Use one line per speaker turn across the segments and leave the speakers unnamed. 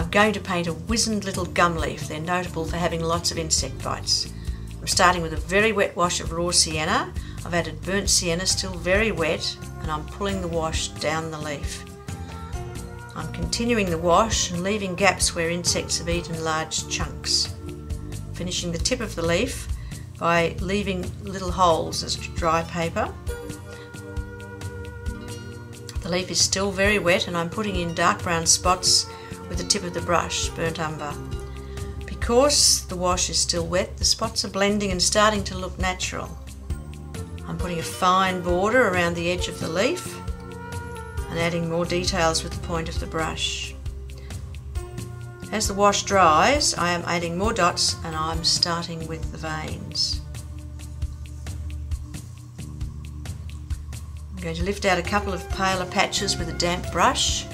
I'm going to paint a wizened little gum leaf. They're notable for having lots of insect bites. I'm starting with a very wet wash of raw sienna. I've added burnt sienna, still very wet, and I'm pulling the wash down the leaf. I'm continuing the wash and leaving gaps where insects have eaten large chunks. Finishing the tip of the leaf by leaving little holes as dry paper. The leaf is still very wet and I'm putting in dark brown spots with the tip of the brush, burnt umber. Because the wash is still wet, the spots are blending and starting to look natural. I'm putting a fine border around the edge of the leaf and adding more details with the point of the brush. As the wash dries, I am adding more dots and I'm starting with the veins. I'm going to lift out a couple of paler patches with a damp brush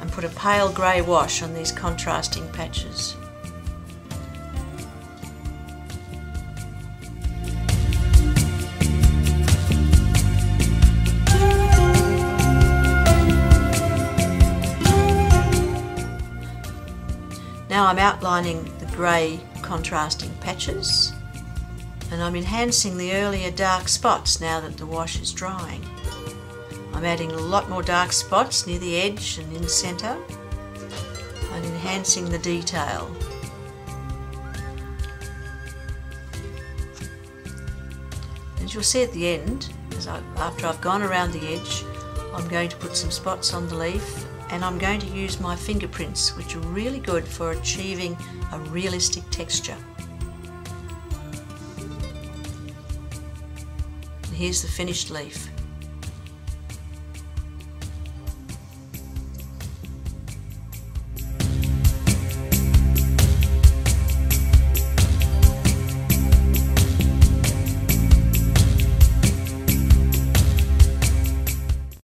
and put a pale grey wash on these contrasting patches. Now I'm outlining the grey contrasting patches and I'm enhancing the earlier dark spots now that the wash is drying. I'm adding a lot more dark spots near the edge and in the centre and enhancing the detail. As you'll see at the end, I, after I've gone around the edge, I'm going to put some spots on the leaf and I'm going to use my fingerprints which are really good for achieving a realistic texture. And here's the finished leaf.